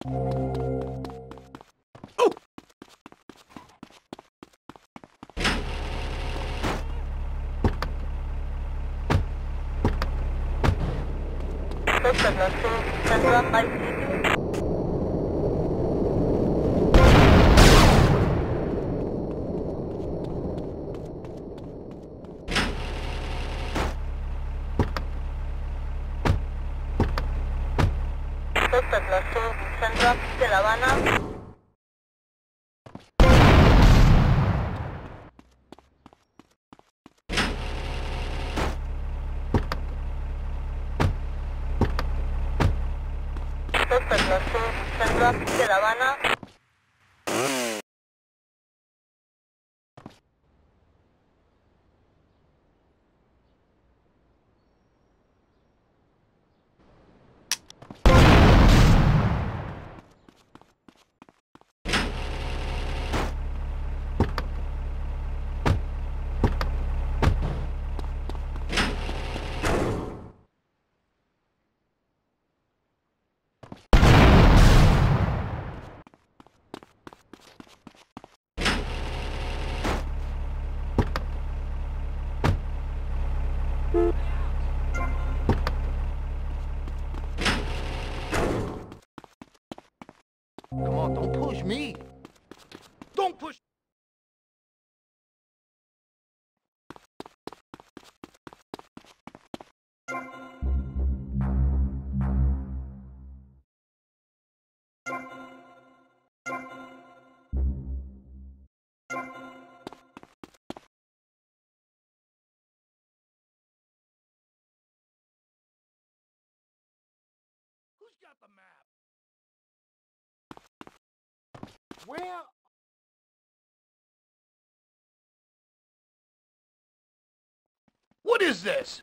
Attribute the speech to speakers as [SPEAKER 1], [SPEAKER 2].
[SPEAKER 1] Suspect na 2, Central totes les sons d'incendis ràpids de l'Havana totes les sons d'incendis ràpids de l'Havana
[SPEAKER 2] Come on, don't push me. Don't push. Got the map? Where? What is this?